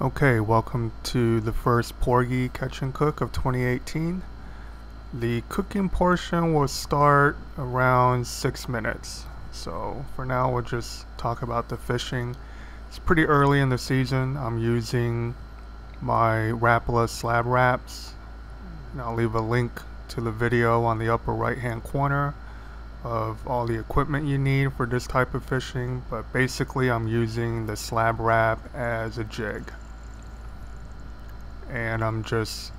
Okay, welcome to the first Porgy Catch and Cook of 2018. The cooking portion will start around 6 minutes. So for now we'll just talk about the fishing. It's pretty early in the season. I'm using my Rapala Slab Raps. And I'll leave a link to the video on the upper right hand corner of all the equipment you need for this type of fishing but basically I'm using the Slab Rap as a jig and I'm just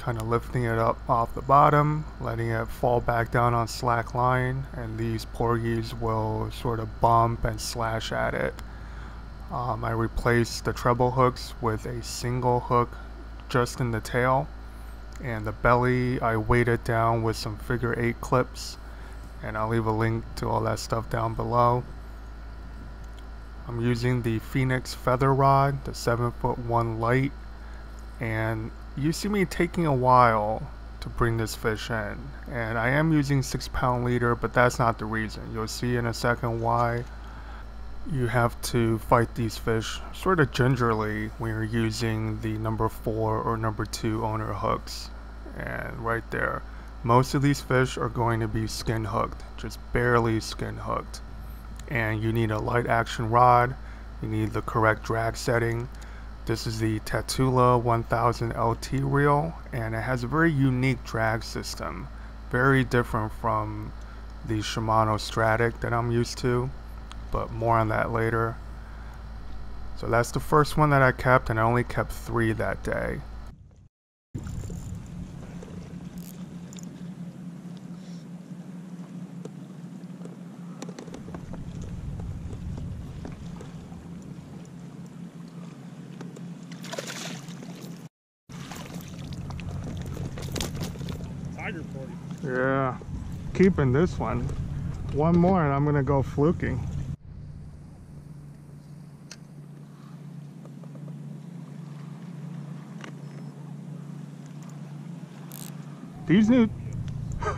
kind of lifting it up off the bottom letting it fall back down on slack line and these porgies will sort of bump and slash at it. Um, I replaced the treble hooks with a single hook just in the tail and the belly I weighted down with some figure 8 clips and I'll leave a link to all that stuff down below. I'm using the Phenix feather rod the 7 foot 1 light and you see me taking a while to bring this fish in. And I am using 6 pound leader but that's not the reason. You'll see in a second why you have to fight these fish sort of gingerly when you're using the number 4 or number 2 owner hooks. And right there most of these fish are going to be skin hooked just barely skin hooked. And you need a light action rod. You need the correct drag setting this is the Tatula 1000 LT reel and it has a very unique drag system. Very different from the Shimano Stratic that I'm used to, but more on that later. So that's the first one that I kept and I only kept three that day. Keeping this one. One more and I'm gonna go fluking. These new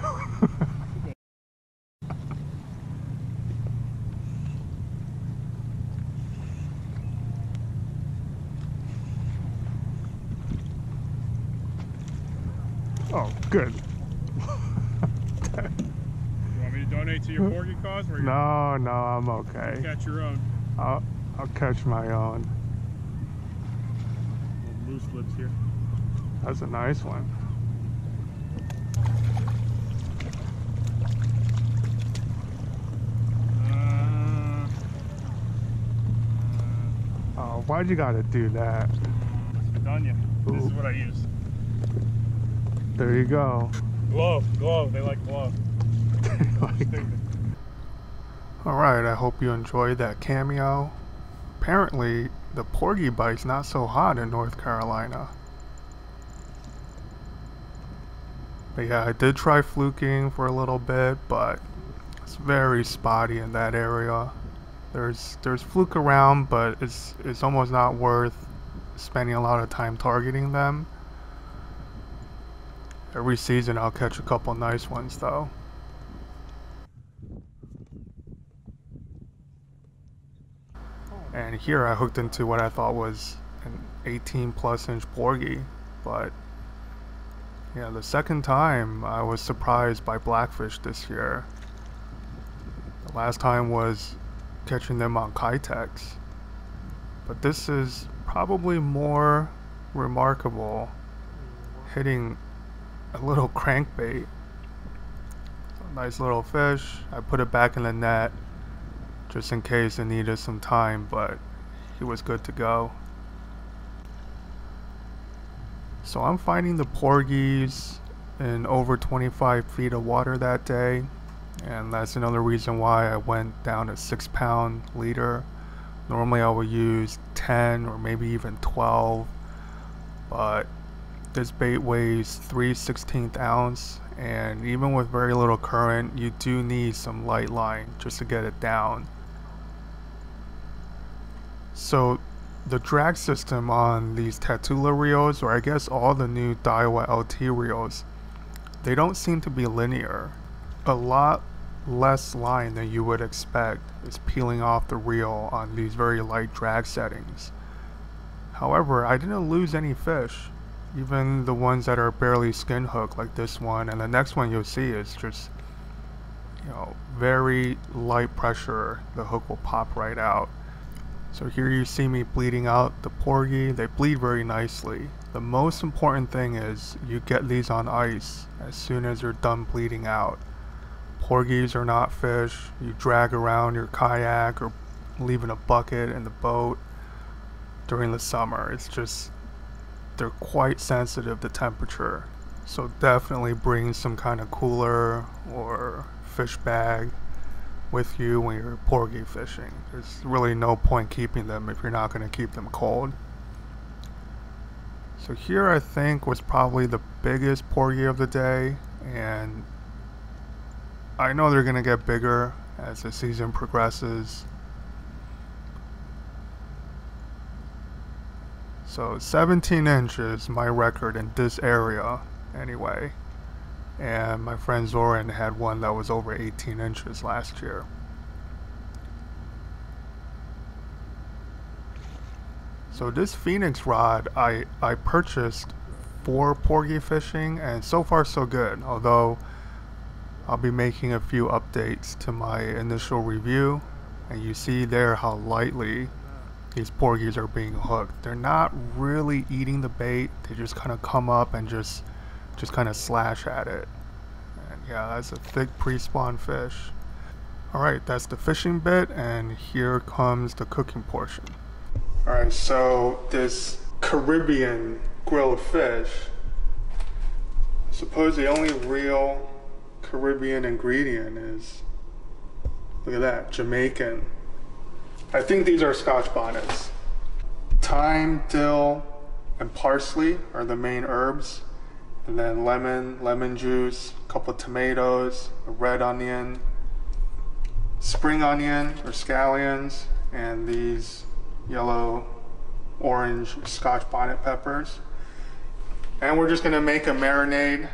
Oh, good. You want me to donate to your you No, no, I'm okay. catch your own? I'll, I'll catch my own. Little loose lips here. That's a nice one. Uh, Oh, why'd you gotta do that? uh. This is what I use. There you go. Glove, glove. They like glove. Stupid. Alright, I hope you enjoyed that cameo. Apparently, the porgy bite's not so hot in North Carolina. But yeah, I did try fluking for a little bit, but it's very spotty in that area. There's there's fluke around, but it's it's almost not worth spending a lot of time targeting them. Every season I'll catch a couple nice ones though. And here I hooked into what I thought was an 18 plus inch porgy, but yeah, the second time I was surprised by blackfish this year. The last time was catching them on Kitex. But this is probably more remarkable hitting a little crankbait. Nice little fish. I put it back in the net just in case it needed some time, but he was good to go. So I'm finding the porgies in over 25 feet of water that day, and that's another reason why I went down to 6 pound leader. Normally I would use 10 or maybe even 12, but this bait weighs 3 16th ounce, and even with very little current, you do need some light line just to get it down. So the drag system on these Tatula reels, or I guess all the new Daiwa LT reels, they don't seem to be linear. A lot less line than you would expect is peeling off the reel on these very light drag settings. However, I didn't lose any fish. Even the ones that are barely skin hooked, like this one, and the next one you'll see is just, you know, very light pressure. The hook will pop right out. So here you see me bleeding out the porgy. They bleed very nicely. The most important thing is you get these on ice as soon as you're done bleeding out. Porgies are not fish you drag around your kayak or leave in a bucket in the boat during the summer. It's just, they're quite sensitive to temperature. So definitely bring some kind of cooler or fish bag with you when you're porgy fishing. There's really no point keeping them if you're not going to keep them cold. So here I think was probably the biggest porgy of the day and I know they're going to get bigger as the season progresses. So 17 inches my record in this area anyway. And my friend Zoran had one that was over 18 inches last year. So this Phenix rod I, I purchased for porgy fishing and so far so good. Although I'll be making a few updates to my initial review and you see there how lightly these porgies are being hooked. They're not really eating the bait. They just kind of come up and just just kind of slash at it. And yeah, that's a thick pre-spawn fish. Alright, that's the fishing bit and here comes the cooking portion. Alright, so this Caribbean grilled fish, I suppose the only real Caribbean ingredient is, look at that, Jamaican. I think these are scotch bonnets. Thyme, dill, and parsley are the main herbs. And then lemon, lemon juice, a couple of tomatoes, a red onion, spring onion or scallions, and these yellow, orange scotch bonnet peppers. And we're just gonna make a marinade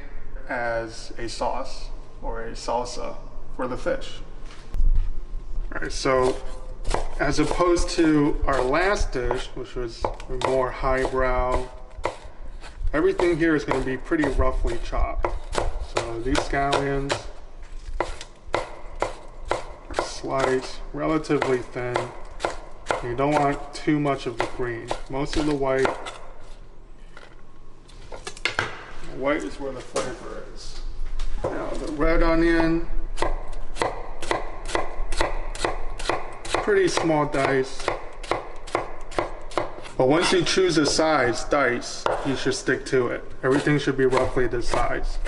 as a sauce or a salsa for the fish. All right, so as opposed to our last dish, which was more highbrow, everything here is going to be pretty roughly chopped. So these scallions slice relatively thin. You don't want too much of the green. Most of the white, the white is where the flavor is. Now the red onion, pretty small dice. But once you choose a size dice, you should stick to it. Everything should be roughly this size.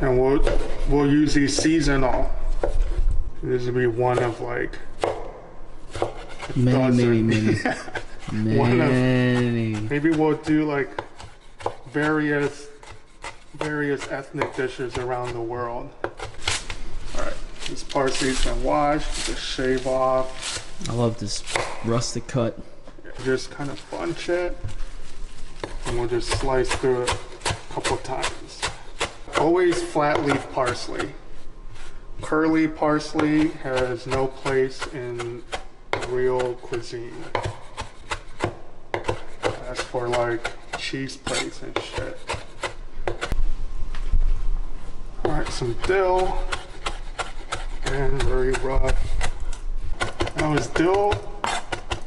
And we'll, we'll use these seasonal. This will be one of like Many, dozen. many, many. One of- Many. Maybe we'll do like various various ethnic dishes around the world. Alright, this parsley's been washed, just shave off, I love this rustic cut. just kind of bunch it, and we'll just slice through it a couple times. Always flat leaf parsley. Curly parsley has no place in real cuisine. That's for like cheese plates and shit. Alright, some dill. And very rough. Now is dill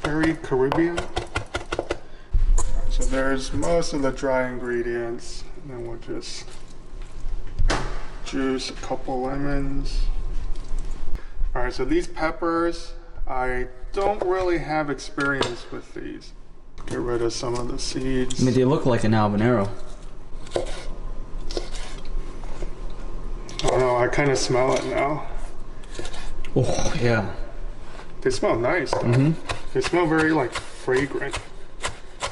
very Caribbean? So there's most of the dry ingredients. And then we'll just juice a couple lemons. Alright, so these peppers, I don't really have experience with these. Get rid of some of the seeds. I mean, they look like an habanero. Oh no, I kind of smell it now. Oh, yeah. They smell nice though. Mm-hmm. They smell very like fragrant.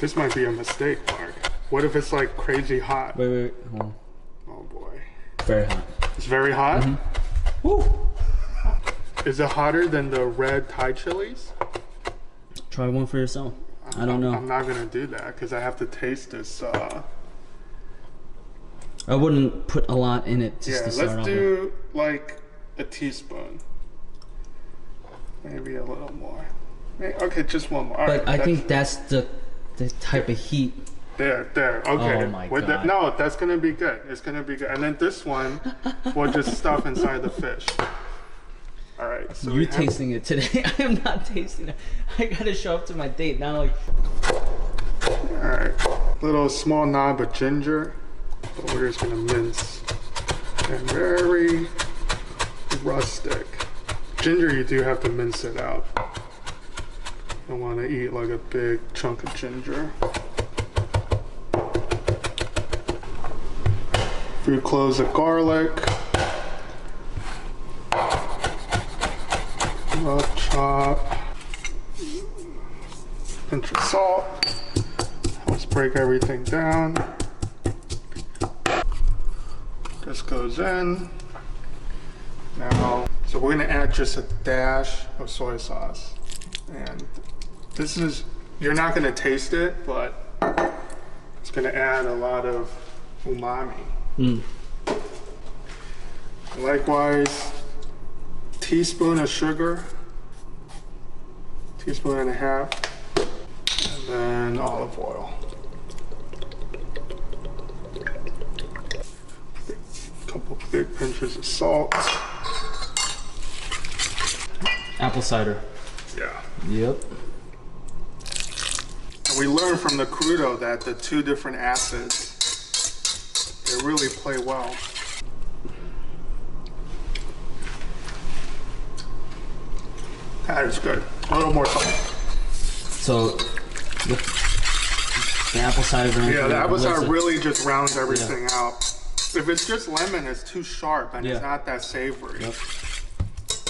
This might be a mistake, Mark. What if it's like crazy hot? Wait, wait, wait. Hold on. Oh boy. Very hot. It's very hot? Mhm. Woo! Is it hotter than the red Thai chilies? Try one for yourself. I don't know. I'm not gonna do that because I have to taste this uh, I wouldn't put a lot in it just Yeah, to start let's do like a teaspoon. Maybe a little more. Okay, just one more. All But right, I that's- think that's the the type of heat. There, there. Okay. Oh my With the- God. no, that's gonna be good. It's gonna be good. And then this one, we'll just stuff inside the fish. Right. So You're have- tasting it today. I am not tasting it. I gotta show up to my date. Not like All right. Little small knob of ginger. But we're just gonna mince. And very rustic. Ginger, you do have to mince it out. Don't want to eat like a big chunk of ginger. Few cloves of garlic. Rough chop. Pinch of salt. Let's break everything down. This goes in. Now, so we're gonna add just a dash of soy sauce. And this is, you're not gonna taste it, but it's gonna add a lot of umami. Mm. Likewise, teaspoon of sugar, teaspoon and a half, and then olive oil. Couple big pinches of salt. apple cider. Yeah. Yep. And we learned from the crudo that the two different acids, they really play well. That is good. A little more salt. So the, the apple cider vinegar. Yeah, the apple cider really just rounds everything out. If it's just lemon, it's too sharp and it's not that savory. Yep.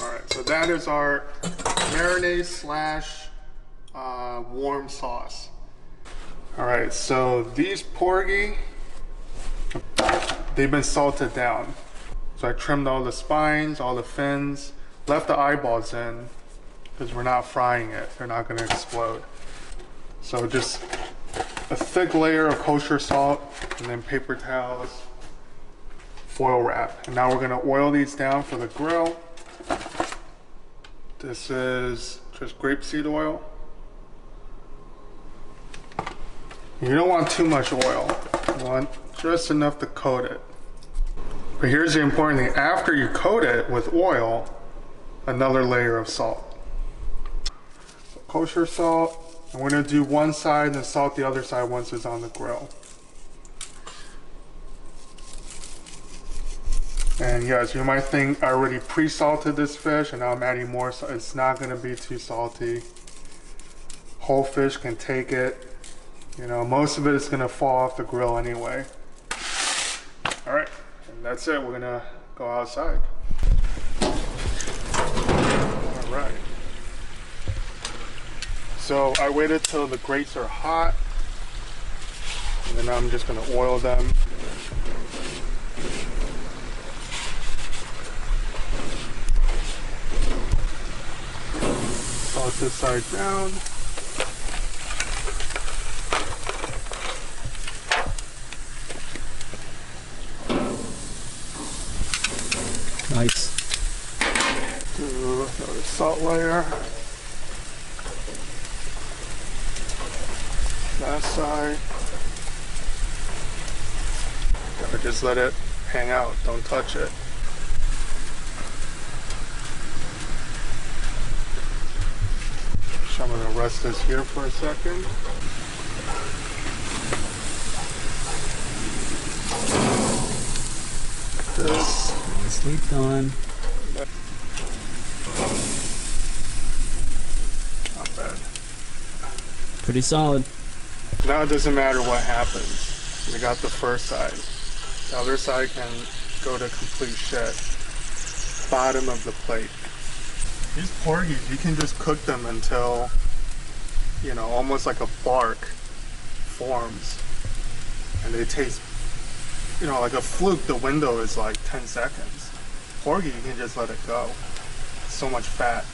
All right, so that is our marinade slash uh, warm sauce. All right, so these porgy, they've been salted down. So I trimmed all the spines, all the fins, left the eyeballs in because we're not frying it. They're not going to explode. So just a thick layer of kosher salt and then paper towels, foil wrap. And now we're going to oil these down for the grill. This is just grapeseed oil. You don't want too much oil. You want just enough to coat it. But here's the important thing. After you coat it with oil, another layer of salt. Kosher salt. And we're gonna do one side and salt the other side once it's on the grill. And yes, you might think I already pre-salted this fish and now I'm adding more, so it's not gonna be too salty. Whole fish can take it. You know, most of it is gonna fall off the grill anyway. All right, and that's it. We're gonna go outside. All right. So I waited till the grates are hot, and then I'm just gonna oil them. Toss this side down. Nice. Do another salt layer. That side. Gotta just let it hang out. Don't touch it. So I'm gonna rest this here for a second. This. Nicely done. Not bad. Pretty solid. Now it doesn't matter what happens. We got the first side. The other side can go to complete shit. Bottom of the plate. These porgies, you can just cook them until, you know, almost like a bark forms. And they taste, you know, like a fluke, the window is like 10 seconds. Porgy, you can just let it go. So much fat.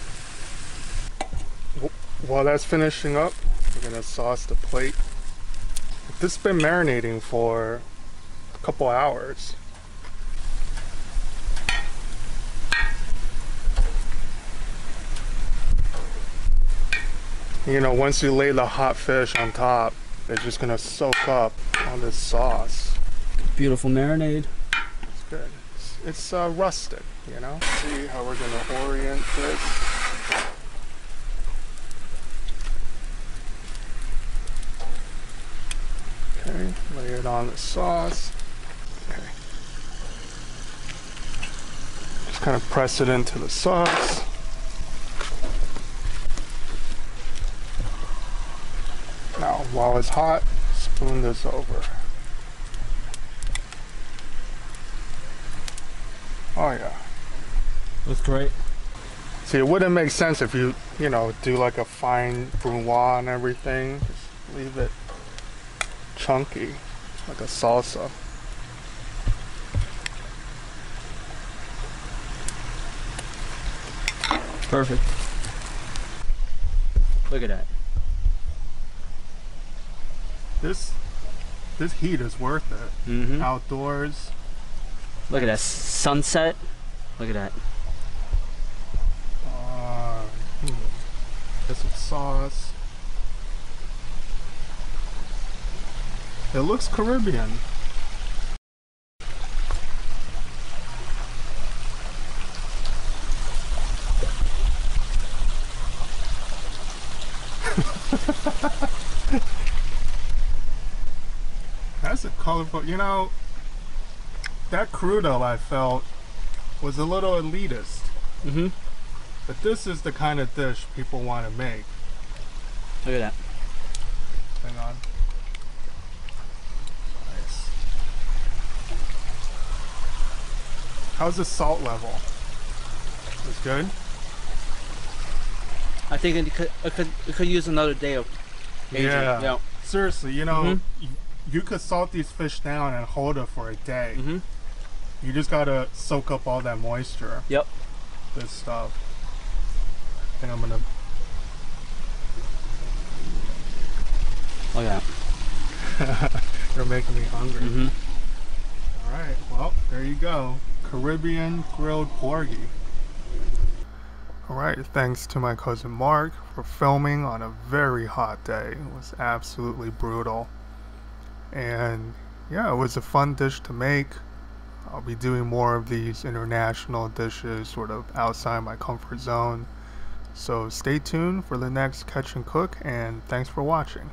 While that's finishing up, we're gonna sauce the plate. This has been marinating for couple hours. You know, once you lay the hot fish on top, it's just gonna soak up all this sauce. Beautiful marinade. It's good. It's, it's uh, rustic, you know? See how we're gonna orient this. Okay, lay it on the sauce. Okay. Just kind of press it into the sauce. Now, while it's hot, spoon this over. Oh yeah. Looks great. See, it wouldn't make sense if you, you know, do like a fine brunoise and everything. Just leave it chunky, like a salsa. Perfect. Look at that. This, this heat is worth it. Mm-hmm. Outdoors. Look at that sunset. Look at that. Uh, hmm. Get some sauce. It looks Caribbean. That's a colorful, you know, that crudo I felt was a little elitist. Mm-hmm. But this is the kind of dish people want to make. Look at that. Hang on. Nice. How's the salt level? It's good? I think it could, it could, it could use another day of aging. Yeah. Yeah. Seriously, you know, Mhm. y- you could salt these fish down and hold it for a day. Mm-hmm. You just gotta soak up all that moisture. Yep. This stuff. I think I'm gonna. Look at that. You're making me hungry. Mm-hmm. All right, well, there you go. Caribbean grilled porgy. All right, thanks to my cousin Mark for filming on a very hot day. It was absolutely brutal. And yeah, it was a fun dish to make. I'll be doing more of these international dishes sort of outside my comfort zone. So stay tuned for the next Catch and Cook, and thanks for watching.